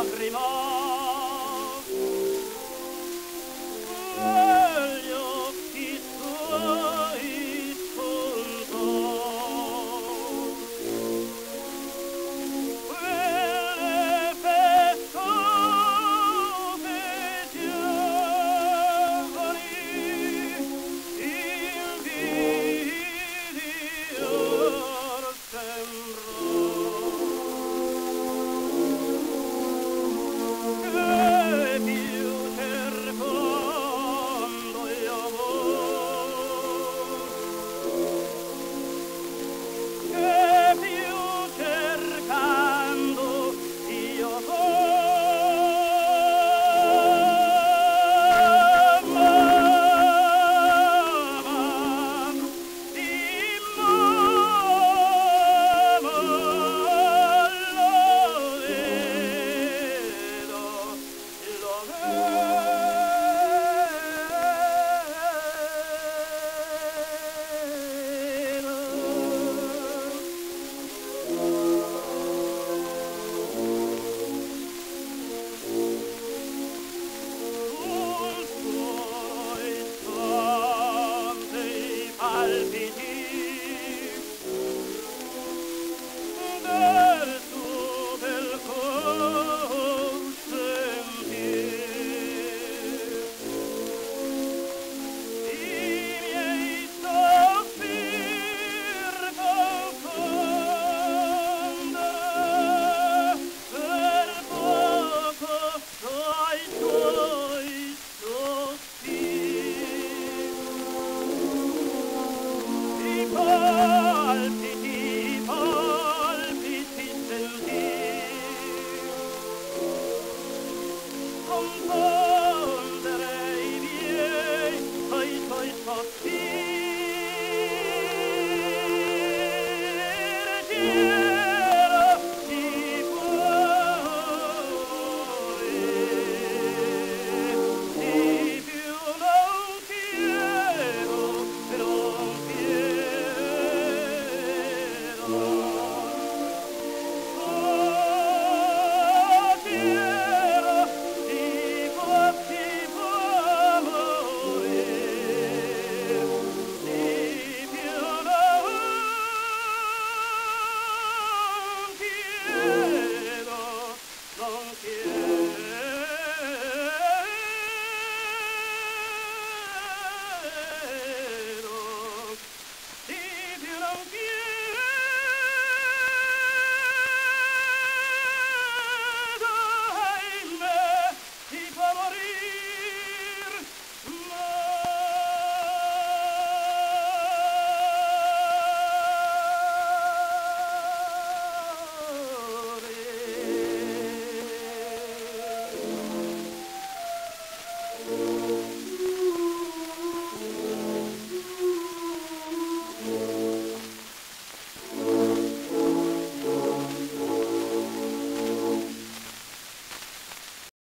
lacrima salve